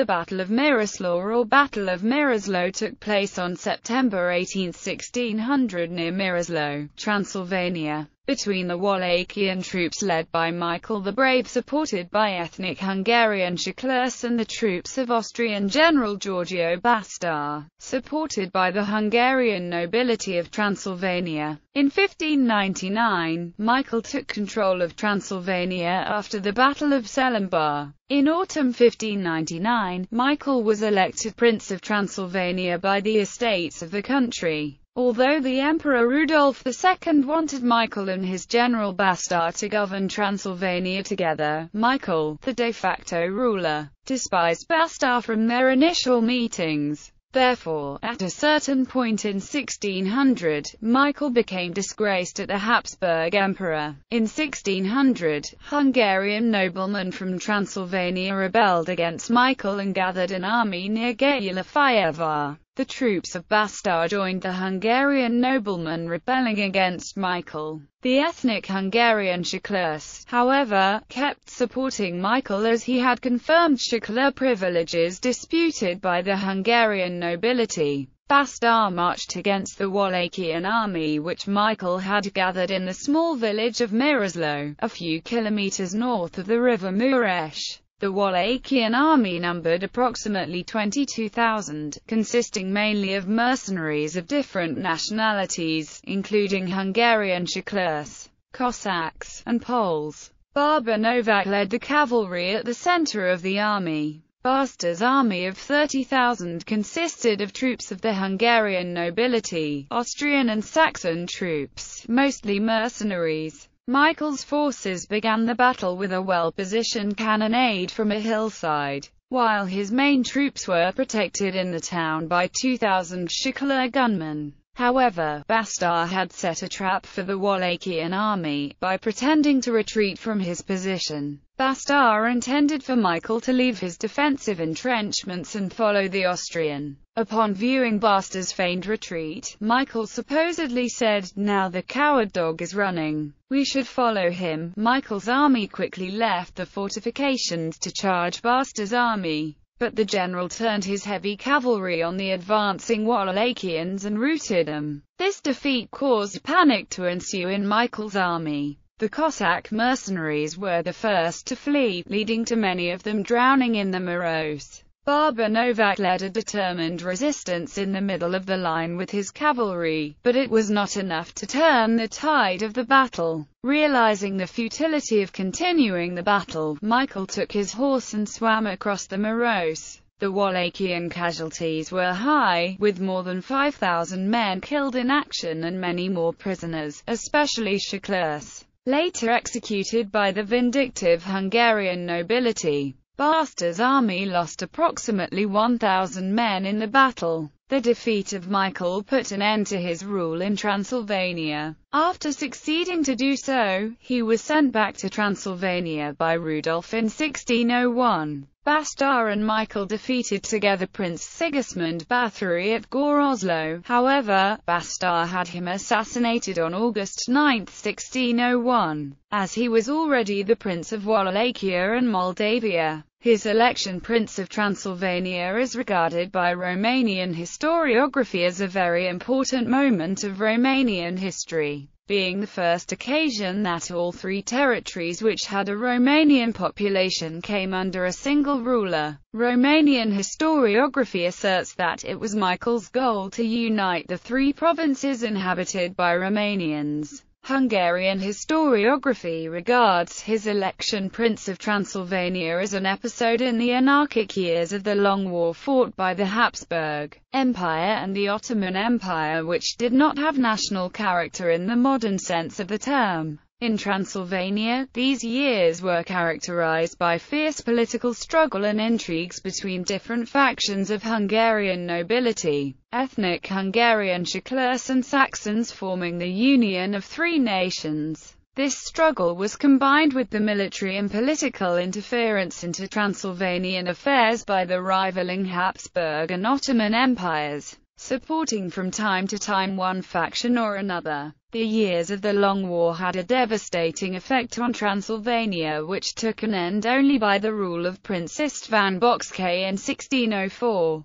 The Battle of Mirăslău or Battle of Mirăslău took place on September 18, 1600 near Mirăslău, Transylvania between the Wallachian troops led by Michael the Brave supported by ethnic Hungarian Chaklas and the troops of Austrian General Giorgio Basta, supported by the Hungarian nobility of Transylvania. In 1599, Michael took control of Transylvania after the Battle of Șelimbăr. In autumn 1599, Michael was elected Prince of Transylvania by the estates of the country. Although the Emperor Rudolf II wanted Michael and his general Basta to govern Transylvania together, Michael, the de facto ruler, despised Basta from their initial meetings. Therefore, at a certain point in 1600, Michael became disgraced at the Habsburg Emperor. In 1600, Hungarian noblemen from Transylvania rebelled against Michael and gathered an army near Gyulafehérvár. The troops of Basta joined the Hungarian noblemen rebelling against Michael. The ethnic Hungarian Chaklas, however, kept supporting Michael as he had confirmed Chakla privileges disputed by the Hungarian nobility. Basta marched against the Wallachian army which Michael had gathered in the small village of Mirăslău, a few kilometers north of the river Mureș. The Wallachian army numbered approximately 22,000, consisting mainly of mercenaries of different nationalities, including Hungarian Chaklas, Cossacks, and Poles. Baba Novak led the cavalry at the center of the army. Basta's army of 30,000 consisted of troops of the Hungarian nobility, Austrian and Saxon troops, mostly mercenaries. Michael's forces began the battle with a well-positioned cannonade from a hillside, while his main troops were protected in the town by 2,000 Chakla gunmen. However, Basta had set a trap for the Wallachian army, by pretending to retreat from his position. Basta intended for Michael to leave his defensive entrenchments and follow the Austrian. Upon viewing Basta's feigned retreat, Michael supposedly said, now the coward dog is running. We should follow him. Michael's army quickly left the fortifications to charge Basta's army but the general turned his heavy cavalry on the advancing Wallachians and routed them. This defeat caused panic to ensue in Michael's army. The Cossack mercenaries were the first to flee, leading to many of them drowning in the Moros. Baba Novak led a determined resistance in the middle of the line with his cavalry, but it was not enough to turn the tide of the battle. Realizing the futility of continuing the battle, Michael took his horse and swam across the Moros. The Wallachian casualties were high, with more than 5,000 men killed in action and many more prisoners, especially Chaklas, later executed by the vindictive Hungarian nobility. Basta's army lost approximately 1,000 men in the battle. The defeat of Michael put an end to his rule in Transylvania. After succeeding to do so, he was sent back to Transylvania by Rudolf in 1601. Basta and Michael defeated together Prince Sigismund Bathory at Goroslău. However, Basta had him assassinated on August 9, 1601, as he was already the Prince of Wallachia and Moldavia. His election Prince of Transylvania is regarded by Romanian historiography as a very important moment of Romanian history being the first occasion that all three territories which had a Romanian population came under a single ruler. Romanian historiography asserts that it was Michael's goal to unite the three provinces inhabited by Romanians. Hungarian historiography regards his election Prince of Transylvania as an episode in the anarchic years of the long war fought by the Habsburg Empire and the Ottoman Empire which did not have national character in the modern sense of the term. In Transylvania, these years were characterized by fierce political struggle and intrigues between different factions of Hungarian nobility, ethnic Hungarian Chaklas and Saxons forming the Union of Three Nations. This struggle was combined with the military and political interference into Transylvanian affairs by the rivaling Habsburg and Ottoman empires, supporting from time to time one faction or another. The years of the Long War had a devastating effect on Transylvania which took an end only by the rule of Prince Istvan Bocskai in 1604.